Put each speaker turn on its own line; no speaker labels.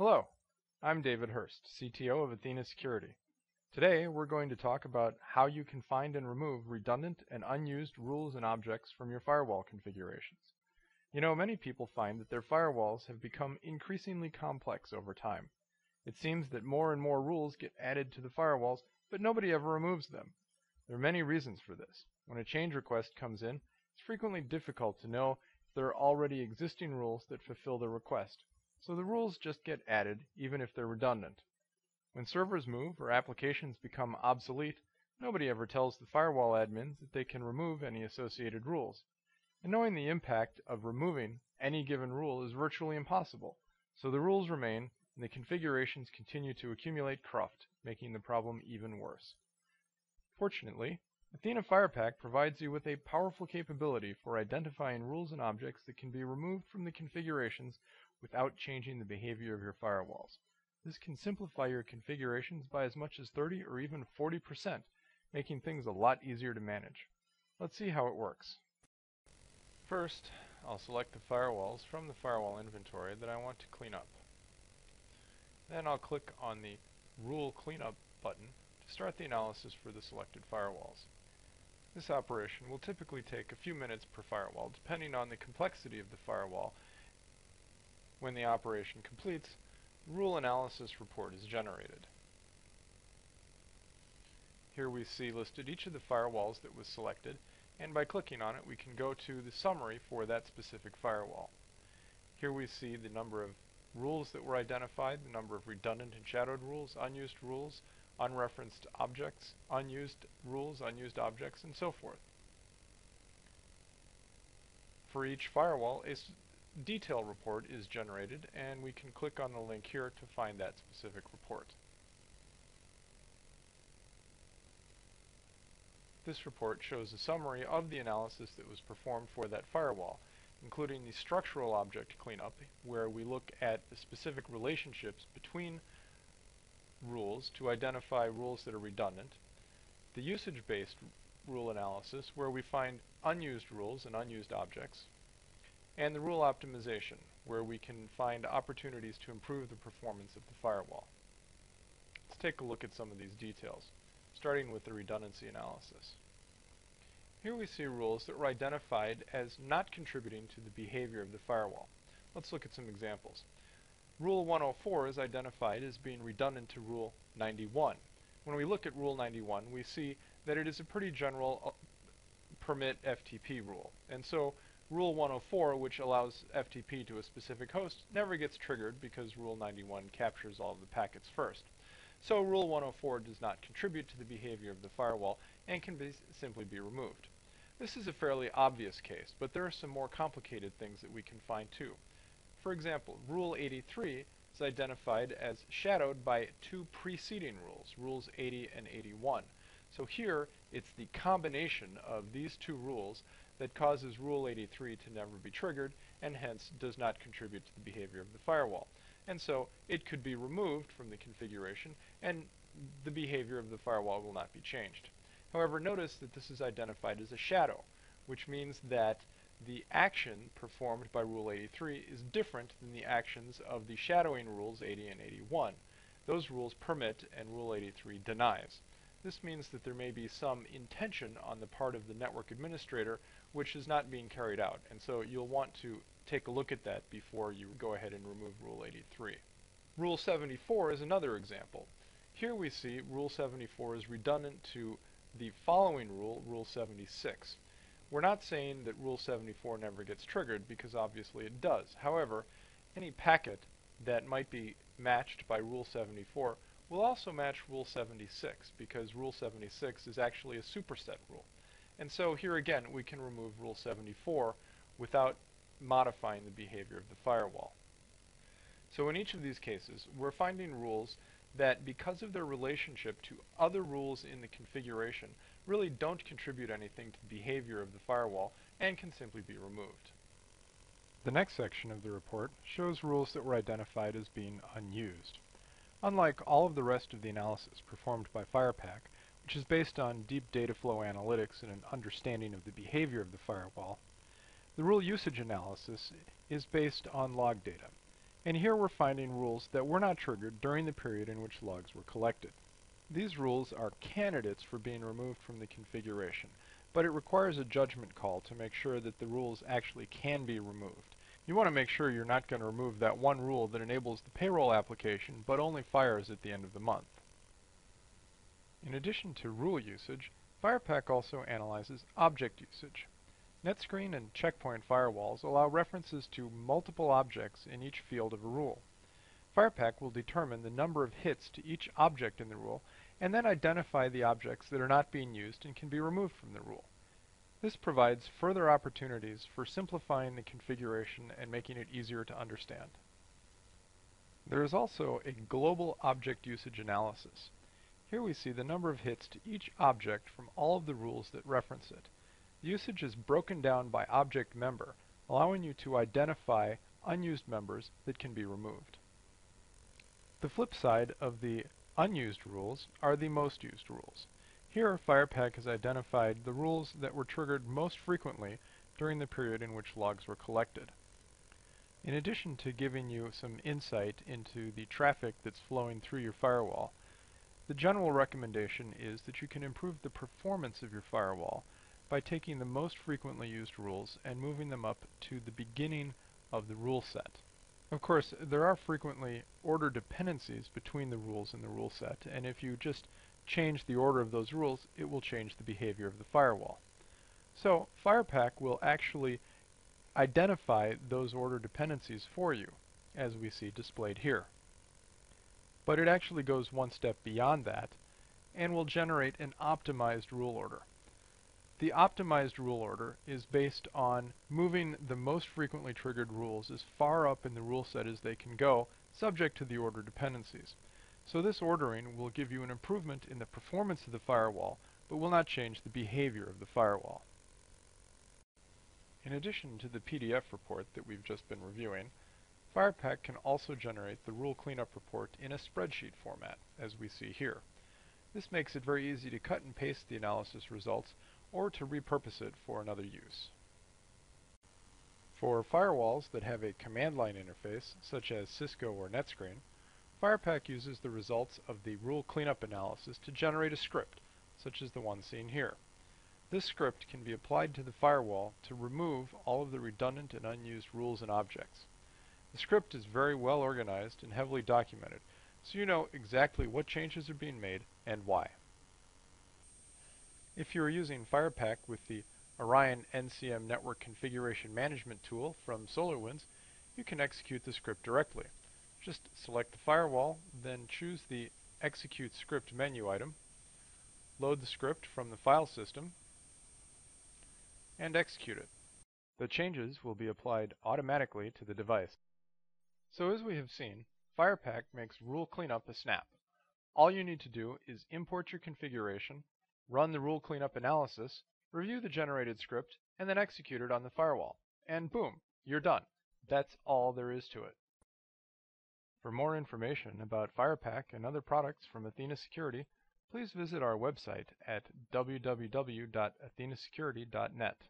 Hello, I'm David Hurst, CTO of Athena Security. Today we're going to talk about how you can find and remove redundant and unused rules and objects from your firewall configurations. You know, many people find that their firewalls have become increasingly complex over time. It seems that more and more rules get added to the firewalls, but nobody ever removes them. There are many reasons for this. When a change request comes in, it's frequently difficult to know if there are already existing rules that fulfill the request, so the rules just get added even if they're redundant. When servers move or applications become obsolete, nobody ever tells the firewall admins that they can remove any associated rules. And knowing the impact of removing any given rule is virtually impossible, so the rules remain and the configurations continue to accumulate cruft, making the problem even worse. Fortunately, Athena FirePAC provides you with a powerful capability for identifying rules and objects that can be removed from the configurations without changing the behavior of your firewalls. This can simplify your configurations by as much as 30 or even 40%, making things a lot easier to manage. Let's see how it works. First, I'll select the firewalls from the firewall inventory that I want to clean up. Then I'll click on the Rule Cleanup button to start the analysis for the selected firewalls. This operation will typically take a few minutes per firewall, depending on the complexity of the firewall. When the operation completes, rule analysis report is generated. Here we see listed each of the firewalls that was selected, and by clicking on it we can go to the summary for that specific firewall. Here we see the number of rules that were identified, the number of redundant and shadowed rules, unused rules, unreferenced objects, unused rules, unused objects, and so forth. For each firewall, a detail report is generated, and we can click on the link here to find that specific report. This report shows a summary of the analysis that was performed for that firewall, including the structural object cleanup, where we look at the specific relationships between rules to identify rules that are redundant, the usage-based rule analysis, where we find unused rules and unused objects, and the rule optimization, where we can find opportunities to improve the performance of the firewall. Let's take a look at some of these details, starting with the redundancy analysis. Here we see rules that were identified as not contributing to the behavior of the firewall. Let's look at some examples. Rule 104 is identified as being redundant to Rule 91. When we look at Rule 91, we see that it is a pretty general uh, permit FTP rule. And so Rule 104, which allows FTP to a specific host, never gets triggered because Rule 91 captures all of the packets first. So Rule 104 does not contribute to the behavior of the firewall and can be simply be removed. This is a fairly obvious case, but there are some more complicated things that we can find too. For example, Rule 83 is identified as shadowed by two preceding rules, Rules 80 and 81. So here, it's the combination of these two rules that causes Rule 83 to never be triggered, and hence does not contribute to the behavior of the firewall. And so it could be removed from the configuration, and the behavior of the firewall will not be changed. However, notice that this is identified as a shadow, which means that the action performed by Rule 83 is different than the actions of the shadowing rules 80 and 81. Those rules permit and Rule 83 denies. This means that there may be some intention on the part of the network administrator which is not being carried out, and so you'll want to take a look at that before you go ahead and remove Rule 83. Rule 74 is another example. Here we see Rule 74 is redundant to the following rule, Rule 76. We're not saying that Rule 74 never gets triggered because obviously it does. However, any packet that might be matched by Rule 74 will also match Rule 76 because Rule 76 is actually a superset rule. And so here again we can remove Rule 74 without modifying the behavior of the firewall. So in each of these cases we're finding rules that because of their relationship to other rules in the configuration really don't contribute anything to the behavior of the firewall and can simply be removed. The next section of the report shows rules that were identified as being unused. Unlike all of the rest of the analysis performed by FirePAC, which is based on deep data flow analytics and an understanding of the behavior of the firewall, the rule usage analysis is based on log data. And here we're finding rules that were not triggered during the period in which logs were collected. These rules are candidates for being removed from the configuration, but it requires a judgment call to make sure that the rules actually can be removed. You want to make sure you're not going to remove that one rule that enables the payroll application but only fires at the end of the month. In addition to rule usage, FirePAC also analyzes object usage. NetScreen and Checkpoint firewalls allow references to multiple objects in each field of a rule. FirePAC will determine the number of hits to each object in the rule and then identify the objects that are not being used and can be removed from the rule. This provides further opportunities for simplifying the configuration and making it easier to understand. There is also a global object usage analysis. Here we see the number of hits to each object from all of the rules that reference it. The usage is broken down by object member, allowing you to identify unused members that can be removed. The flip side of the unused rules are the most used rules. Here, FirePAC has identified the rules that were triggered most frequently during the period in which logs were collected. In addition to giving you some insight into the traffic that's flowing through your firewall, the general recommendation is that you can improve the performance of your firewall by taking the most frequently used rules and moving them up to the beginning of the rule set. Of course, there are frequently order dependencies between the rules in the rule set, and if you just change the order of those rules, it will change the behavior of the firewall. So FirePAC will actually identify those order dependencies for you, as we see displayed here. But it actually goes one step beyond that, and will generate an optimized rule order. The optimized rule order is based on moving the most frequently triggered rules as far up in the rule set as they can go, subject to the order dependencies. So this ordering will give you an improvement in the performance of the firewall, but will not change the behavior of the firewall. In addition to the PDF report that we've just been reviewing, FirePAC can also generate the rule cleanup report in a spreadsheet format, as we see here. This makes it very easy to cut and paste the analysis results or to repurpose it for another use. For firewalls that have a command line interface, such as Cisco or NetScreen, FirePAC uses the results of the rule cleanup analysis to generate a script, such as the one seen here. This script can be applied to the firewall to remove all of the redundant and unused rules and objects. The script is very well organized and heavily documented, so you know exactly what changes are being made and why. If you are using FirePAC with the Orion NCM Network Configuration Management tool from SolarWinds, you can execute the script directly. Just select the firewall, then choose the Execute Script menu item, load the script from the file system, and execute it. The changes will be applied automatically to the device. So as we have seen, FirePAC makes rule cleanup a snap. All you need to do is import your configuration, run the rule cleanup analysis, review the generated script, and then execute it on the firewall. And boom, you're done. That's all there is to it. For more information about FirePAC and other products from Athena Security, please visit our website at www.athenasecurity.net.